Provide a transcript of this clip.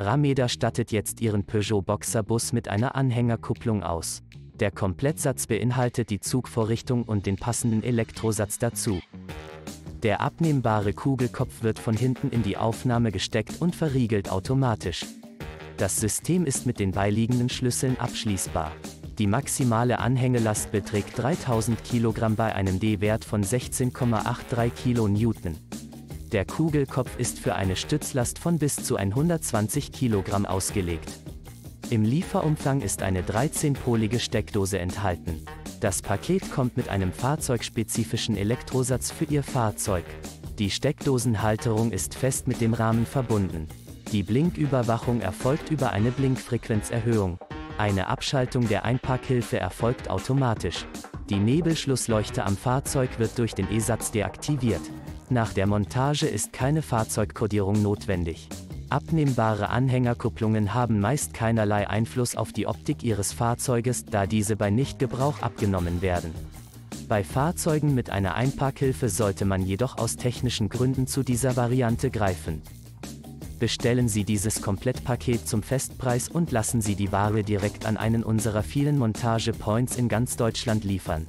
Rameda stattet jetzt ihren Peugeot Boxer Bus mit einer Anhängerkupplung aus. Der Komplettsatz beinhaltet die Zugvorrichtung und den passenden Elektrosatz dazu. Der abnehmbare Kugelkopf wird von hinten in die Aufnahme gesteckt und verriegelt automatisch. Das System ist mit den beiliegenden Schlüsseln abschließbar. Die maximale Anhängelast beträgt 3000 kg bei einem D-Wert von 16,83 kN. Der Kugelkopf ist für eine Stützlast von bis zu 120 kg ausgelegt. Im Lieferumfang ist eine 13-polige Steckdose enthalten. Das Paket kommt mit einem fahrzeugspezifischen Elektrosatz für Ihr Fahrzeug. Die Steckdosenhalterung ist fest mit dem Rahmen verbunden. Die Blinküberwachung erfolgt über eine Blinkfrequenzerhöhung. Eine Abschaltung der Einparkhilfe erfolgt automatisch. Die Nebelschlussleuchte am Fahrzeug wird durch den E-Satz deaktiviert. Nach der Montage ist keine Fahrzeugkodierung notwendig. Abnehmbare Anhängerkupplungen haben meist keinerlei Einfluss auf die Optik Ihres Fahrzeuges, da diese bei Nichtgebrauch abgenommen werden. Bei Fahrzeugen mit einer Einparkhilfe sollte man jedoch aus technischen Gründen zu dieser Variante greifen. Bestellen Sie dieses Komplettpaket zum Festpreis und lassen Sie die Ware direkt an einen unserer vielen Montage-Points in ganz Deutschland liefern.